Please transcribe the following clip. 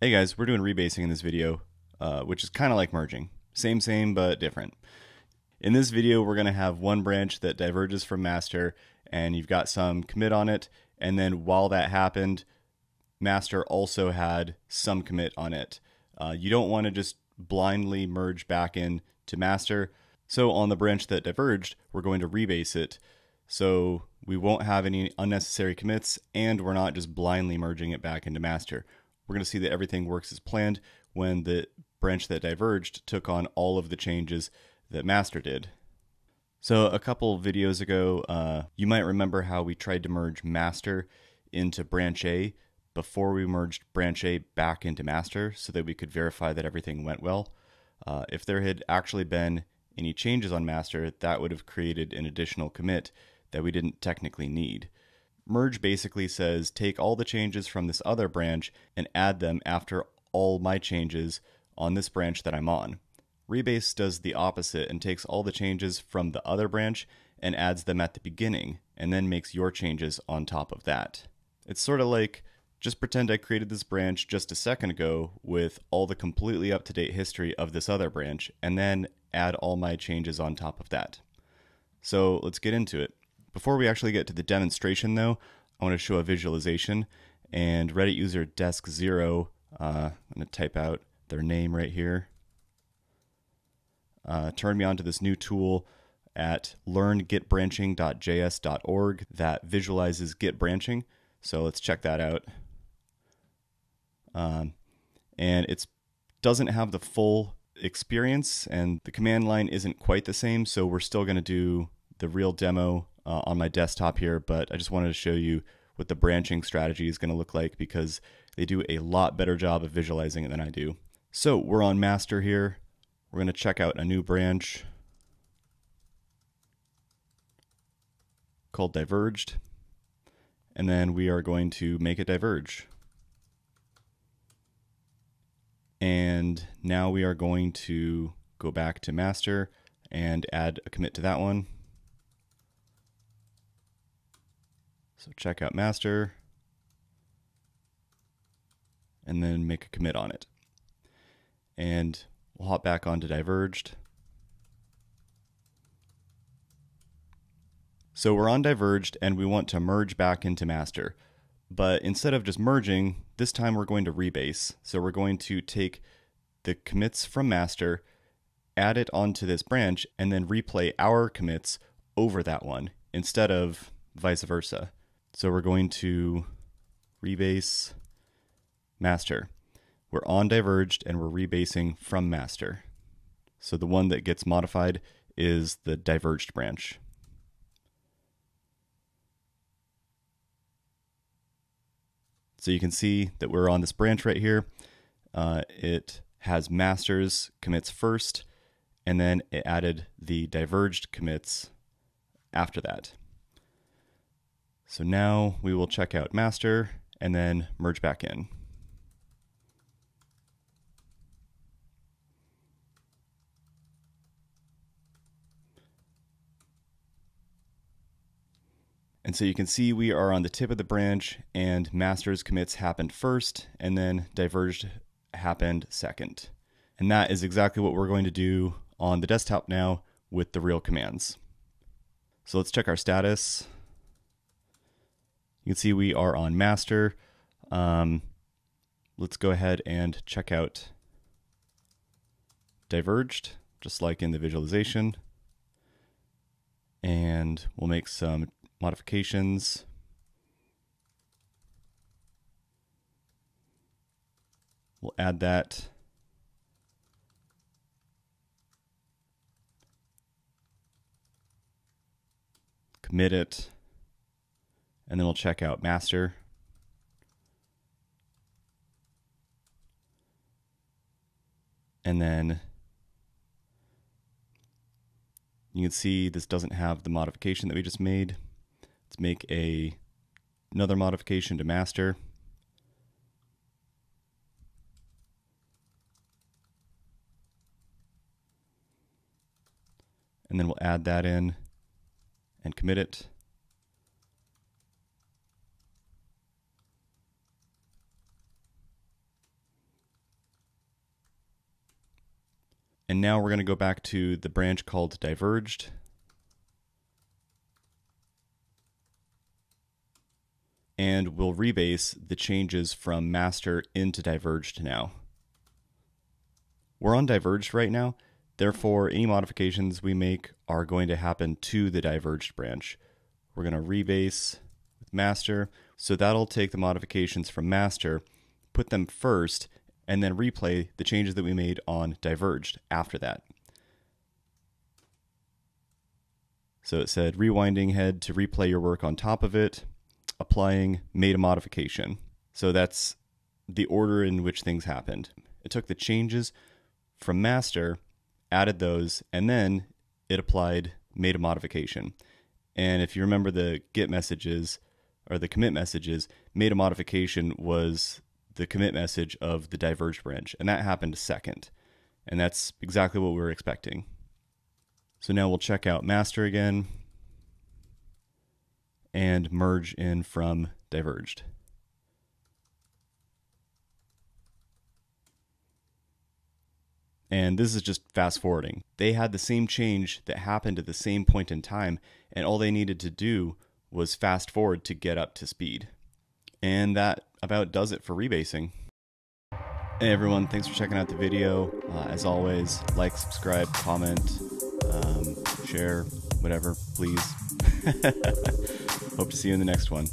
Hey guys, we're doing rebasing in this video, uh, which is kind of like merging. Same, same, but different. In this video, we're going to have one branch that diverges from master, and you've got some commit on it, and then while that happened, master also had some commit on it. Uh, you don't want to just blindly merge back in to master. So on the branch that diverged, we're going to rebase it. So we won't have any unnecessary commits, and we're not just blindly merging it back into master we're going to see that everything works as planned when the branch that diverged took on all of the changes that master did. So a couple videos ago, uh, you might remember how we tried to merge master into branch A before we merged branch A back into master so that we could verify that everything went well. Uh, if there had actually been any changes on master, that would have created an additional commit that we didn't technically need. Merge basically says take all the changes from this other branch and add them after all my changes on this branch that I'm on. Rebase does the opposite and takes all the changes from the other branch and adds them at the beginning and then makes your changes on top of that. It's sort of like just pretend I created this branch just a second ago with all the completely up to date history of this other branch and then add all my changes on top of that. So let's get into it. Before we actually get to the demonstration though, I want to show a visualization and Reddit user desk0, uh, I'm going to type out their name right here, uh, turned me on to this new tool at learngitbranching.js.org that visualizes git branching. So let's check that out. Um, and it doesn't have the full experience and the command line isn't quite the same. So we're still going to do the real demo uh, on my desktop here, but I just wanted to show you what the branching strategy is going to look like because they do a lot better job of visualizing it than I do. So we're on master here. We're going to check out a new branch called diverged. And then we are going to make it diverge. And now we are going to go back to master and add a commit to that one. So check out master and then make a commit on it. And we'll hop back onto diverged. So we're on diverged and we want to merge back into master. But instead of just merging, this time we're going to rebase. So we're going to take the commits from master, add it onto this branch, and then replay our commits over that one instead of vice versa. So we're going to rebase master. We're on diverged and we're rebasing from master. So the one that gets modified is the diverged branch. So you can see that we're on this branch right here. Uh, it has masters commits first, and then it added the diverged commits after that. So now we will check out master and then merge back in. And so you can see we are on the tip of the branch and master's commits happened first and then diverged happened second. And that is exactly what we're going to do on the desktop now with the real commands. So let's check our status. You can see we are on master. Um, let's go ahead and check out diverged, just like in the visualization. And we'll make some modifications. We'll add that. Commit it and then we'll check out master. And then you can see this doesn't have the modification that we just made. Let's make a another modification to master. And then we'll add that in and commit it. And now we're going to go back to the branch called diverged. And we'll rebase the changes from master into diverged now. We're on diverged right now, therefore any modifications we make are going to happen to the diverged branch. We're going to rebase with master, so that'll take the modifications from master, put them first, and then replay the changes that we made on diverged after that. So it said rewinding head to replay your work on top of it, applying made a modification. So that's the order in which things happened. It took the changes from master, added those, and then it applied made a modification. And if you remember the git messages or the commit messages, made a modification was the commit message of the diverged branch, and that happened second. And that's exactly what we were expecting. So now we'll check out master again and merge in from diverged. And this is just fast forwarding. They had the same change that happened at the same point in time, and all they needed to do was fast forward to get up to speed. And that about does it for rebasing. Hey everyone, thanks for checking out the video. Uh, as always, like, subscribe, comment, um, share, whatever, please. Hope to see you in the next one.